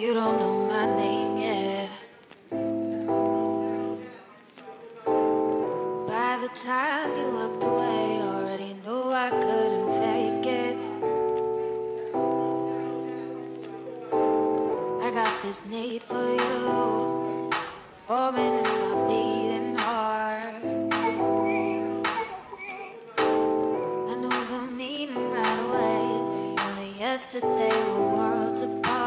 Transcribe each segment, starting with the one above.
You don't know my name yet. By the time you looked away, already knew I couldn't fake it. I got this need for you, forming in my beating heart. I knew the meaning right away. Only yesterday we were worlds apart.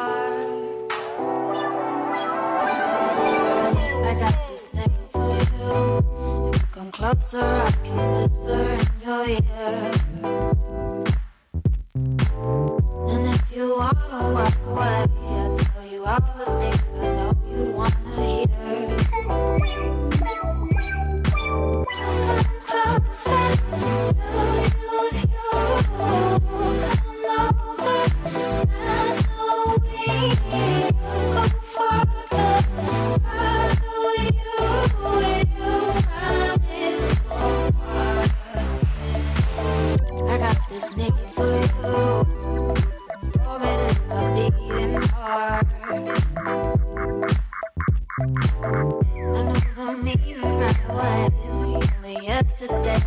This thing for you. If you come closer, I can whisper in your ear. The meaning right away. Only yesterday